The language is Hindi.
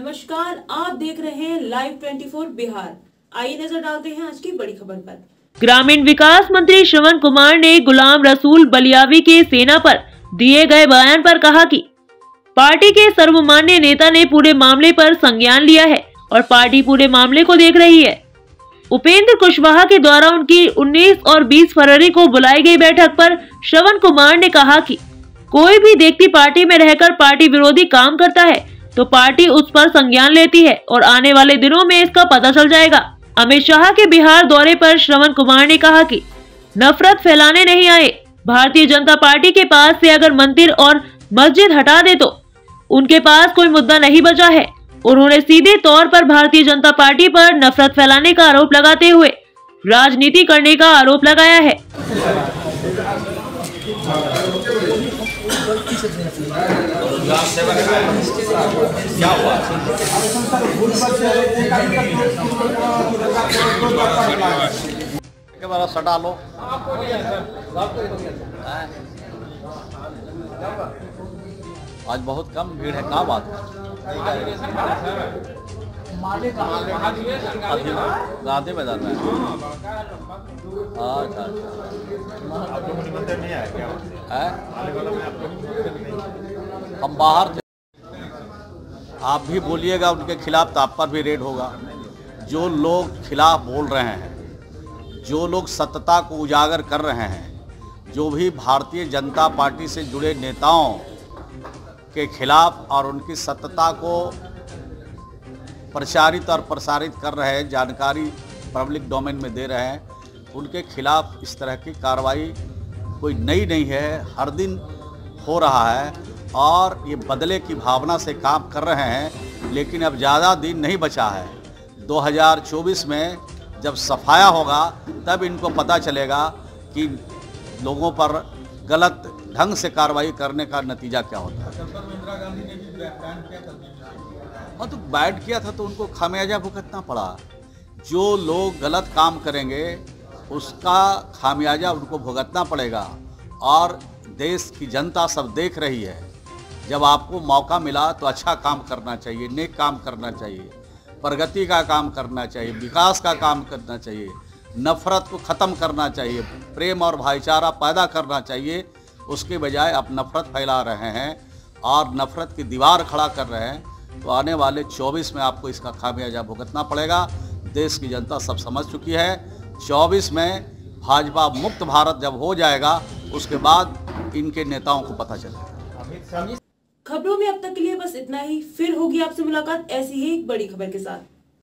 नमस्कार, आप देख रहे हैं लाइव 24 बिहार। आइए नज़र डालते हैं आज की बड़ी खबर पर। ग्रामीण विकास मंत्री श्रवण कुमार ने गुलाम रसूल बलियावी के सेना पर दिए गए बयान पर कहा कि पार्टी के सर्वमान्य नेता ने पूरे मामले पर संज्ञान लिया है और पार्टी पूरे मामले को देख रही है। उपेंद्र कुशवाहा के द्वारा उनकी 19 और 20 फरवरी को बुलाई गई बैठक पर श्रवण कुमार ने कहा कि कोई भी व्यक्ति पार्टी में रहकर पार्टी विरोधी काम करता है तो पार्टी उस पर संज्ञान लेती है और आने वाले दिनों में इसका पता चल जाएगा। अमित शाह के बिहार दौरे पर श्रवण कुमार ने कहा कि नफरत फैलाने नहीं आए। भारतीय जनता पार्टी के पास से अगर मंदिर और मस्जिद हटा दे तो उनके पास कोई मुद्दा नहीं बचा है। उन्होंने सीधे तौर पर भारतीय जनता पार्टी पर नफरत फैलाने का आरोप लगाते हुए राजनीति करने का आरोप लगाया है। के बार सटा लो आज बहुत कम भीड़ है? कहाँ बात गांधी मैदान में। अच्छा अच्छा। हम बाहर थे। आप भी बोलिएगा, उनके खिलाफ तो आप पर भी रेड होगा। जो लोग खिलाफ बोल रहे हैं, जो लोग सत्यता को उजागर कर रहे हैं, जो भी भारतीय जनता पार्टी से जुड़े नेताओं के खिलाफ और उनकी सत्यता को प्रचारित और प्रसारित कर रहे हैं, जानकारी पब्लिक डोमेन में दे रहे हैं। उनके खिलाफ इस तरह की कार्रवाई कोई नई नहीं है, हर दिन हो रहा है और ये बदले की भावना से काम कर रहे हैं, लेकिन अब ज़्यादा दिन नहीं बचा है। 2024 में जब सफाया होगा, तब इनको पता चलेगा कि लोगों पर गलत ढंग से कार्रवाई करने का नतीजा क्या होता है। हाँ तो बैठ किया था तो उनको खामियाजा भुगतना पड़ा। जो लोग गलत काम करेंगे, उसका खामियाजा उनको भुगतना पड़ेगा। और देश की जनता सब देख रही है, जब आपको मौका मिला तो अच्छा काम करना चाहिए, नेक काम करना चाहिए, प्रगति का काम करना चाहिए, विकास का काम करना चाहिए, नफ़रत को ख़त्म करना चाहिए, प्रेम और भाईचारा पैदा करना चाहिए, उसके बजाय आप नफ़रत फैला रहे हैं और नफ़रत की दीवार खड़ा कर रहे हैं। तो आने वाले 24 में आपको इसका खामियाजा भुगतना पड़ेगा। देश की जनता सब समझ चुकी है। 24 में भाजपा मुक्त भारत जब हो जाएगा, उसके बाद इनके नेताओं को पता चलेगा। खबरों में अब तक के लिए बस इतना ही। फिर होगी आपसे मुलाकात। ऐसी ही एक बड़ी खबर के साथ।